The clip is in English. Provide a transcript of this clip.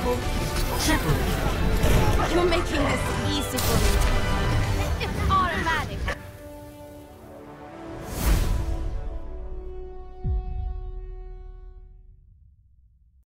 triple. You're making this easy for me.